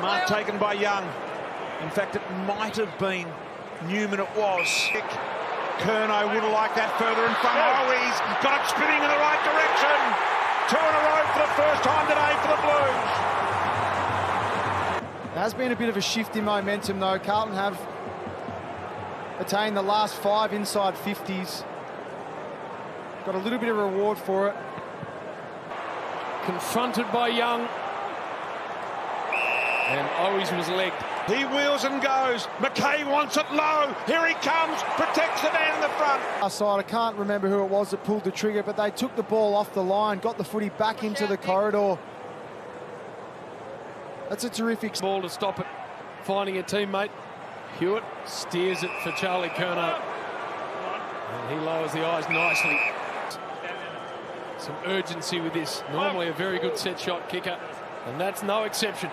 Mark taken by Young. In fact, it might have been Newman. It was. Curnow would have liked that further in front. Oh, he's got it spinning in the right direction. Two in a row for the first time today for the Blues. There has been a bit of a shift in momentum, though. Carlton have attained the last five inside 50s. Got a little bit of reward for it. Confronted by Young. And Owies was legged. He wheels and goes. McKay wants it low. Here he comes. Protects the man in the front. Side, I can't remember who it was that pulled the trigger, but they took the ball off the line, got the footy back into the corridor. That's a terrific ball to stop it. Finding a teammate. Hewett steers it for Charlie Curnow. And he lowers the eyes nicely. Some urgency with this. Normally a very good set shot kicker. And that's no exception.